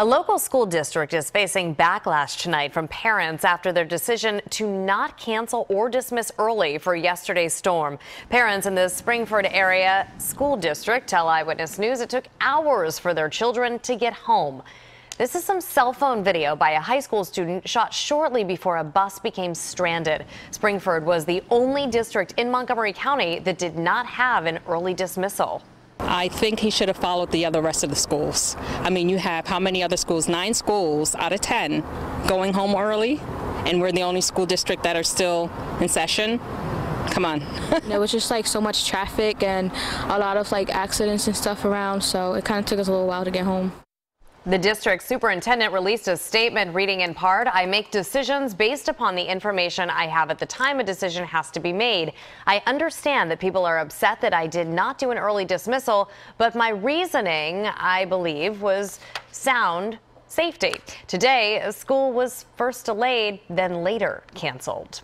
A local school district is facing backlash tonight from parents after their decision to not cancel or dismiss early for yesterday's storm. Parents in the Spring-Ford area school district tell Eyewitness News it took hours for their children to get home. This is some cell phone video by a high school student shot shortly before a bus became stranded. Spring-Ford was the only district in Montgomery County that did not have an early dismissal. I think he should have followed the other rest of the schools. I mean, you have how many other schools? Nine schools out of 10 going home early, and we're the only school district that are still in session. Come on. there was just like so much traffic and a lot of like accidents and stuff around, so it kind of took us a little while to get home. The district superintendent released a statement reading in part, I make decisions based upon the information I have at the time a decision has to be made. I understand that people are upset that I did not do an early dismissal, but my reasoning, I believe, was sound safety. Today, a school was first delayed, then later canceled.